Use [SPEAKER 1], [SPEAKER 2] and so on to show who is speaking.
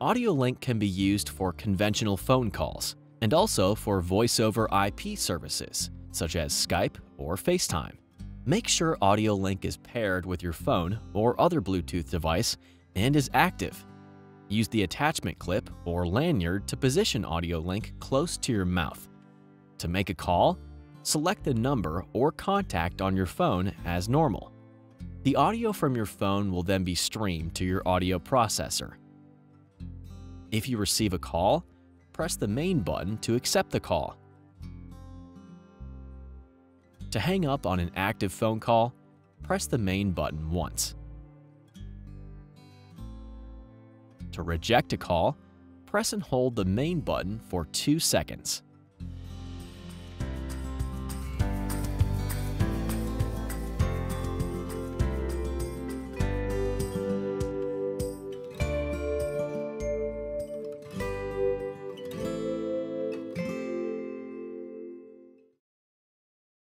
[SPEAKER 1] AudioLink can be used for conventional phone calls and also for voice over IP services such as Skype or FaceTime. Make sure AudioLink is paired with your phone or other Bluetooth device and is active. Use the attachment clip or lanyard to position AudioLink close to your mouth. To make a call, select the number or contact on your phone as normal. The audio from your phone will then be streamed to your audio processor. If you receive a call, press the main button to accept the call. To hang up on an active phone call, press the main button once. To reject a call, press and hold the main button for 2 seconds.